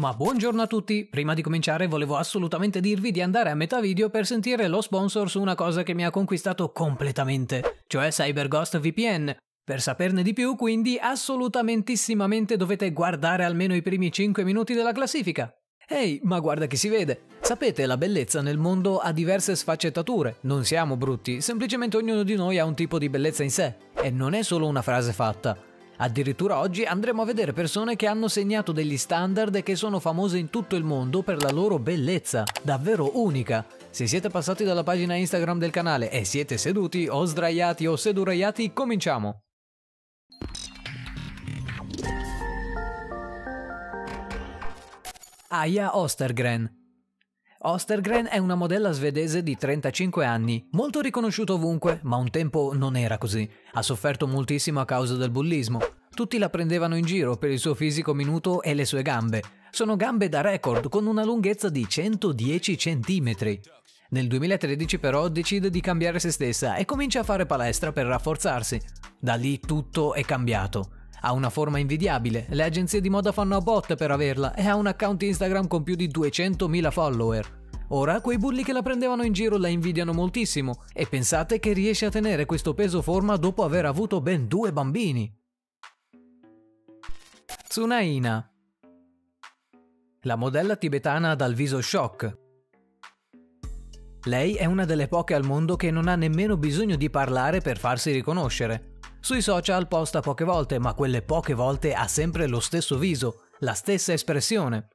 Ma buongiorno a tutti! Prima di cominciare volevo assolutamente dirvi di andare a metà video per sentire lo sponsor su una cosa che mi ha conquistato completamente, cioè CyberGhost VPN. Per saperne di più, quindi, assolutamentissimamente dovete guardare almeno i primi 5 minuti della classifica. Ehi, ma guarda chi si vede! Sapete, la bellezza nel mondo ha diverse sfaccettature. Non siamo brutti, semplicemente ognuno di noi ha un tipo di bellezza in sé. E non è solo una frase fatta. Addirittura oggi andremo a vedere persone che hanno segnato degli standard e che sono famose in tutto il mondo per la loro bellezza, davvero unica. Se siete passati dalla pagina Instagram del canale e siete seduti o sdraiati o seduraiati, cominciamo! Aya Ostergren Ostergren è una modella svedese di 35 anni, molto riconosciuta ovunque, ma un tempo non era così. Ha sofferto moltissimo a causa del bullismo. Tutti la prendevano in giro per il suo fisico minuto e le sue gambe. Sono gambe da record con una lunghezza di 110 cm. Nel 2013 però decide di cambiare se stessa e comincia a fare palestra per rafforzarsi. Da lì tutto è cambiato. Ha una forma invidiabile, le agenzie di moda fanno a botte per averla e ha un account Instagram con più di 200.000 follower. Ora quei bulli che la prendevano in giro la invidiano moltissimo e pensate che riesce a tenere questo peso forma dopo aver avuto ben due bambini. Tsunaina La modella tibetana dal viso shock. Lei è una delle poche al mondo che non ha nemmeno bisogno di parlare per farsi riconoscere. Sui social posta poche volte, ma quelle poche volte ha sempre lo stesso viso, la stessa espressione.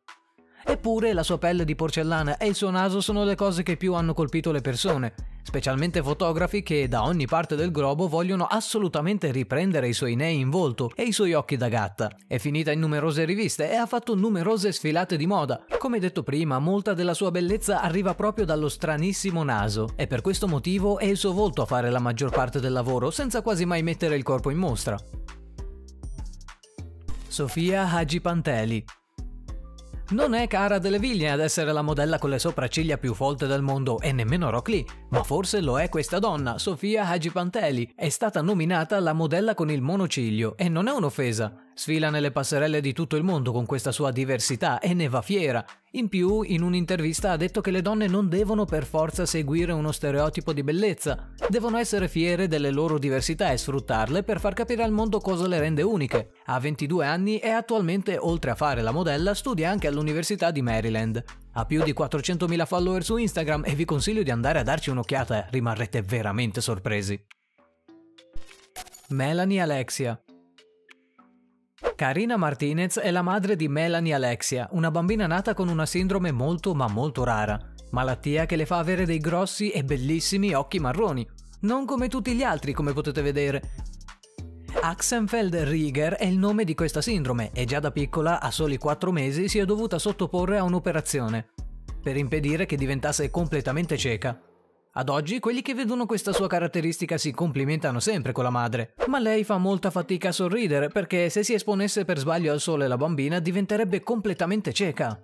Eppure la sua pelle di porcellana e il suo naso sono le cose che più hanno colpito le persone, specialmente fotografi che da ogni parte del globo vogliono assolutamente riprendere i suoi nei in volto e i suoi occhi da gatta. È finita in numerose riviste e ha fatto numerose sfilate di moda. Come detto prima, molta della sua bellezza arriva proprio dallo stranissimo naso e per questo motivo è il suo volto a fare la maggior parte del lavoro senza quasi mai mettere il corpo in mostra. Sofia Hagi Panteli non è Cara Delevingne ad essere la modella con le sopracciglia più folte del mondo e nemmeno Rock Lee, ma forse lo è questa donna, Sofia Hagipanteli. È stata nominata la modella con il monociglio e non è un'offesa. Sfila nelle passerelle di tutto il mondo con questa sua diversità e ne va fiera. In più, in un'intervista ha detto che le donne non devono per forza seguire uno stereotipo di bellezza, devono essere fiere delle loro diversità e sfruttarle per far capire al mondo cosa le rende uniche. Ha 22 anni e attualmente, oltre a fare la modella, studia anche all'Università di Maryland. Ha più di 400.000 follower su Instagram e vi consiglio di andare a darci un'occhiata, rimarrete veramente sorpresi. Melanie Alexia Karina Martinez è la madre di Melanie Alexia, una bambina nata con una sindrome molto ma molto rara, malattia che le fa avere dei grossi e bellissimi occhi marroni, non come tutti gli altri come potete vedere. Axenfeld-Rieger è il nome di questa sindrome e già da piccola, a soli 4 mesi, si è dovuta sottoporre a un'operazione per impedire che diventasse completamente cieca. Ad oggi quelli che vedono questa sua caratteristica si complimentano sempre con la madre, ma lei fa molta fatica a sorridere perché se si esponesse per sbaglio al sole la bambina diventerebbe completamente cieca.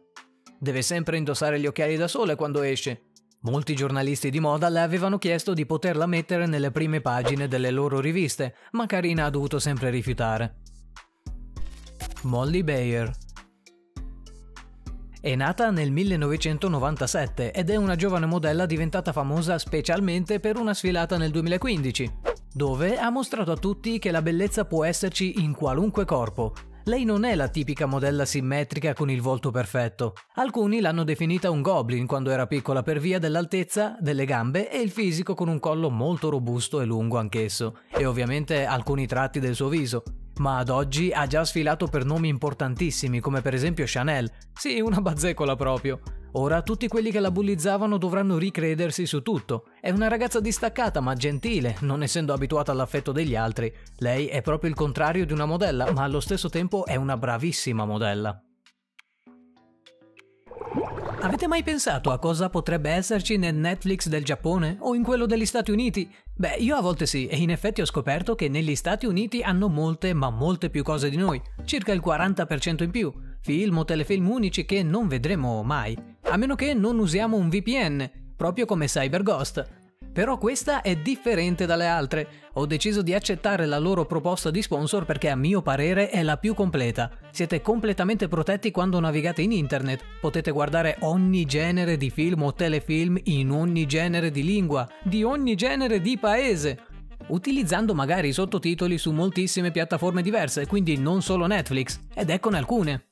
Deve sempre indossare gli occhiali da sole quando esce. Molti giornalisti di moda le avevano chiesto di poterla mettere nelle prime pagine delle loro riviste, ma Karina ha dovuto sempre rifiutare. Molly Bayer è nata nel 1997 ed è una giovane modella diventata famosa specialmente per una sfilata nel 2015, dove ha mostrato a tutti che la bellezza può esserci in qualunque corpo. Lei non è la tipica modella simmetrica con il volto perfetto. Alcuni l'hanno definita un goblin quando era piccola per via dell'altezza, delle gambe e il fisico con un collo molto robusto e lungo anch'esso, e ovviamente alcuni tratti del suo viso, ma ad oggi ha già sfilato per nomi importantissimi come per esempio Chanel. Sì, una bazzecola proprio. Ora tutti quelli che la bullizzavano dovranno ricredersi su tutto. È una ragazza distaccata ma gentile, non essendo abituata all'affetto degli altri. Lei è proprio il contrario di una modella, ma allo stesso tempo è una bravissima modella. Avete mai pensato a cosa potrebbe esserci nel Netflix del Giappone o in quello degli Stati Uniti? Beh, io a volte sì, e in effetti ho scoperto che negli Stati Uniti hanno molte, ma molte più cose di noi, circa il 40% in più, film o telefilm unici che non vedremo mai, a meno che non usiamo un VPN, proprio come CyberGhost. Però questa è differente dalle altre. Ho deciso di accettare la loro proposta di sponsor perché a mio parere è la più completa. Siete completamente protetti quando navigate in internet. Potete guardare ogni genere di film o telefilm in ogni genere di lingua, di ogni genere di paese. Utilizzando magari i sottotitoli su moltissime piattaforme diverse, quindi non solo Netflix, ed eccone alcune.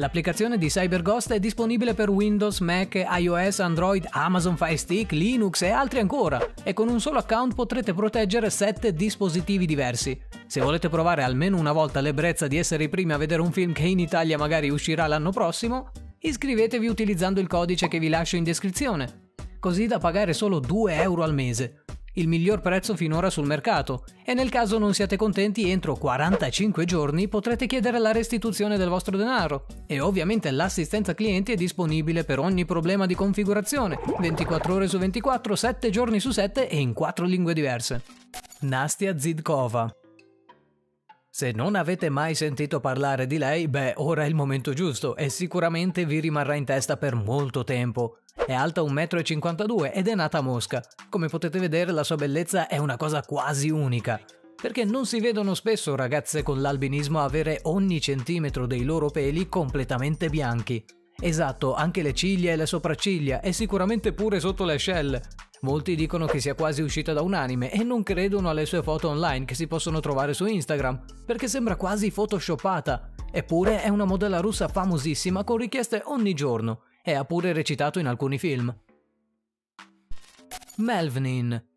L'applicazione di CyberGhost è disponibile per Windows, Mac, iOS, Android, Amazon Fire Stick, Linux e altri ancora. E con un solo account potrete proteggere 7 dispositivi diversi. Se volete provare almeno una volta l'ebbrezza di essere i primi a vedere un film che in Italia magari uscirà l'anno prossimo, iscrivetevi utilizzando il codice che vi lascio in descrizione, così da pagare solo 2 euro al mese il miglior prezzo finora sul mercato. E nel caso non siate contenti entro 45 giorni potrete chiedere la restituzione del vostro denaro. E ovviamente l'assistenza clienti è disponibile per ogni problema di configurazione. 24 ore su 24, 7 giorni su 7 e in 4 lingue diverse. Nastia Zidkova se non avete mai sentito parlare di lei, beh, ora è il momento giusto e sicuramente vi rimarrà in testa per molto tempo. È alta 1,52 m ed è nata a Mosca. Come potete vedere la sua bellezza è una cosa quasi unica, perché non si vedono spesso ragazze con l'albinismo avere ogni centimetro dei loro peli completamente bianchi. Esatto, anche le ciglia e le sopracciglia e sicuramente pure sotto le ascelle. Molti dicono che sia quasi uscita da un anime e non credono alle sue foto online che si possono trovare su Instagram, perché sembra quasi photoshoppata. Eppure è una modella russa famosissima con richieste ogni giorno e ha pure recitato in alcuni film. Melvnin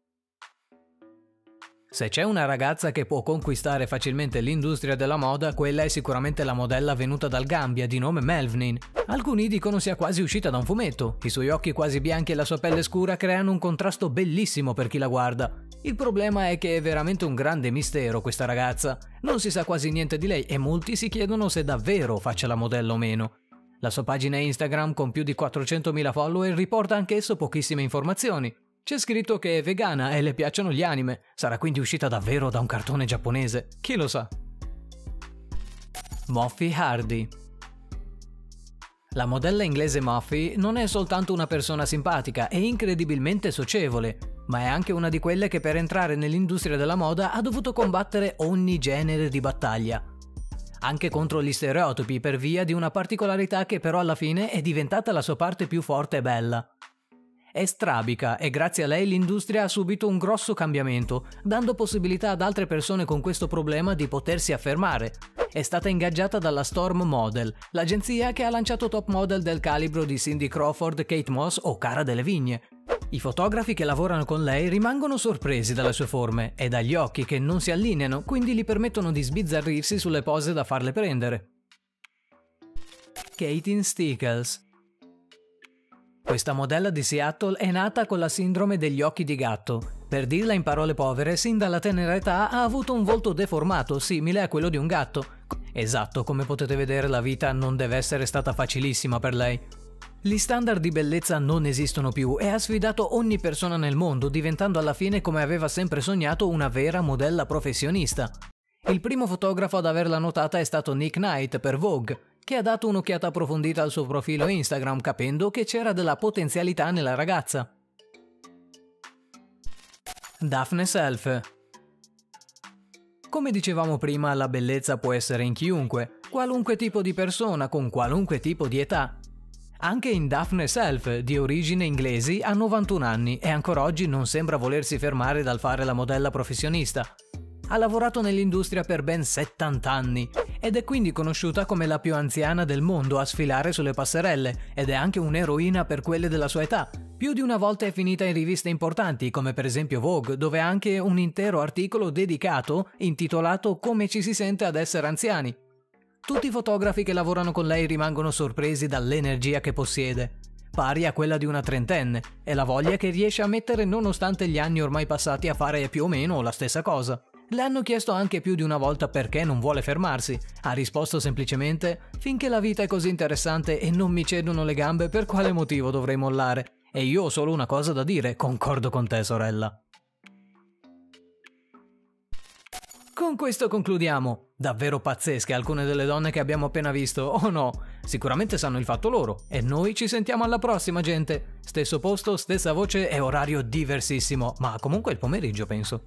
se c'è una ragazza che può conquistare facilmente l'industria della moda, quella è sicuramente la modella venuta dal Gambia di nome Melvnin. Alcuni dicono sia quasi uscita da un fumetto. I suoi occhi quasi bianchi e la sua pelle scura creano un contrasto bellissimo per chi la guarda. Il problema è che è veramente un grande mistero questa ragazza. Non si sa quasi niente di lei e molti si chiedono se davvero faccia la modella o meno. La sua pagina Instagram con più di 400.000 follower riporta anch'esso pochissime informazioni. C'è scritto che è vegana e le piacciono gli anime, sarà quindi uscita davvero da un cartone giapponese, chi lo sa. Muffy Hardy La modella inglese Muffy non è soltanto una persona simpatica e incredibilmente socievole, ma è anche una di quelle che per entrare nell'industria della moda ha dovuto combattere ogni genere di battaglia. Anche contro gli stereotipi per via di una particolarità che però alla fine è diventata la sua parte più forte e bella. È strabica e grazie a lei l'industria ha subito un grosso cambiamento, dando possibilità ad altre persone con questo problema di potersi affermare. È stata ingaggiata dalla Storm Model, l'agenzia che ha lanciato top model del calibro di Cindy Crawford, Kate Moss o Cara delle Vigne. I fotografi che lavorano con lei rimangono sorpresi dalle sue forme e dagli occhi che non si allineano, quindi gli permettono di sbizzarrirsi sulle pose da farle prendere. Katin Stickles questa modella di Seattle è nata con la sindrome degli occhi di gatto. Per dirla in parole povere, sin dalla tenera età ha avuto un volto deformato, simile a quello di un gatto. Esatto, come potete vedere la vita non deve essere stata facilissima per lei. Gli standard di bellezza non esistono più e ha sfidato ogni persona nel mondo, diventando alla fine come aveva sempre sognato una vera modella professionista. Il primo fotografo ad averla notata è stato Nick Knight per Vogue, che ha dato un'occhiata approfondita al suo profilo Instagram capendo che c'era della potenzialità nella ragazza. Daphne Self Come dicevamo prima, la bellezza può essere in chiunque, qualunque tipo di persona, con qualunque tipo di età. Anche in Daphne Self, di origine inglesi, ha 91 anni e ancora oggi non sembra volersi fermare dal fare la modella professionista. Ha lavorato nell'industria per ben 70 anni ed è quindi conosciuta come la più anziana del mondo a sfilare sulle passerelle ed è anche un'eroina per quelle della sua età. Più di una volta è finita in riviste importanti come per esempio Vogue, dove ha anche un intero articolo dedicato intitolato Come ci si sente ad essere anziani. Tutti i fotografi che lavorano con lei rimangono sorpresi dall'energia che possiede pari a quella di una trentenne, e la voglia che riesce a mettere nonostante gli anni ormai passati a fare più o meno la stessa cosa. Le hanno chiesto anche più di una volta perché non vuole fermarsi. Ha risposto semplicemente: Finché la vita è così interessante e non mi cedono le gambe, per quale motivo dovrei mollare? E io ho solo una cosa da dire, concordo con te, sorella. Con questo concludiamo. Davvero pazzesche alcune delle donne che abbiamo appena visto, o oh no? Sicuramente sanno il fatto loro. E noi ci sentiamo alla prossima, gente. Stesso posto, stessa voce e orario diversissimo, ma comunque il pomeriggio, penso.